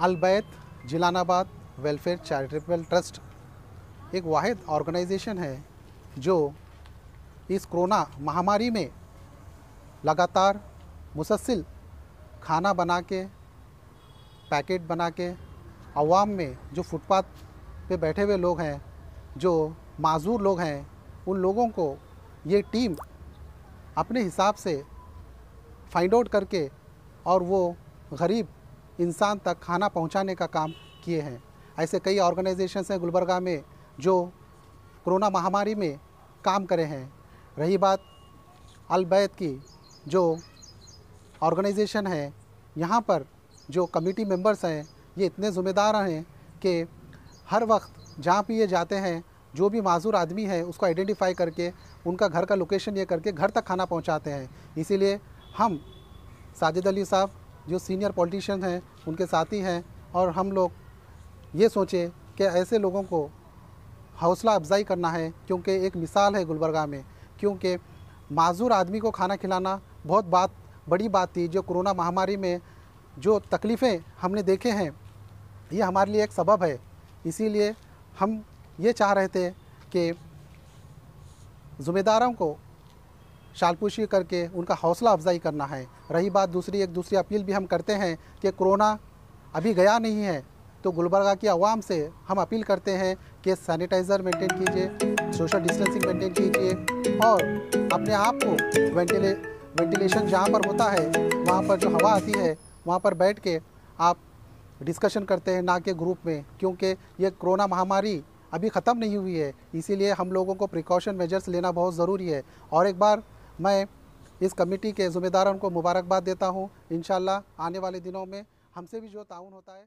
Albait Jilanabad welfare charitable trust एक वाद organisation है जो इस कोरोना महामारी में लगातार मुसलसिल खाना बना के, पैकेट बना के आवाम में जो फुटपाथ पे बैठे हुए लोग हैं, जो माजूर लोग हैं, उन लोगों को ये टीम अपने हिसाब से फाइंड आउट करके और वो गरीब इंसान तक खाना पहुँचाने का काम किए हैं। ऐसे कई ऑर्गेनाइजेशंस हैं गुलबर्गा में जो कोरोना महामारी में काम करे हैं। रही बात अलबैत की, जो ऑर्गेनाइजेशन है, यहाँ पर जो कमेटी मेंबर्स हैं, ये इतने ज़िम्मेदार हैं कि हर वक्त जहाँ भी ये जाते हैं, जो भी माजूर आदमी है, उसको आइडेंटिफाई करके, उनका घर का लोकेशन ये करके घर तक खाना पहुँचाते हैं। इसीलिए हम साजिद अली साहब जो सीनियर पॉलिटिशियन हैं, उनके साथी हैं और हम लोग ये सोचें कि ऐसे लोगों को हौसला अफजाई करना है, क्योंकि एक मिसाल है गुलबर्गा में, क्योंकि माजूर आदमी को खाना खिलाना बहुत बात, बड़ी बात थी, जो कोरोना महामारी में जो तकलीफ़ें हमने देखे हैं, ये हमारे लिए एक सबब है। इसीलिए हम ये चाह रहे थे कि ज़िम्मेदारों को शालपूशी करके उनका हौसला अफजाई करना है। रही बात दूसरी, एक दूसरी अपील भी हम करते हैं कि कोरोना अभी गया नहीं है तो गुलबर्गा की आवाम से हम अपील करते हैं कि सैनिटाइज़र मेंटेन कीजिए, सोशल डिस्टेंसिंग मेंटेन कीजिए और अपने आप को वेंटिले, वेंटिलेशन जहाँ पर होता है, वहाँ पर जो हवा आती है, वहाँ पर बैठ के आप डिस्कशन करते हैं ना कि ग्रुप में, क्योंकि ये कोरोना महामारी अभी ख़त्म नहीं हुई है, इसीलिए हम लोगों को प्रिकॉशन मेजर्स लेना बहुत ज़रूरी है। और एक बार मैं इस कमेटी के ज़िम्मेदारों को मुबारकबाद देता हूँ। इन आने वाले दिनों में हमसे भी जो ताउन होता है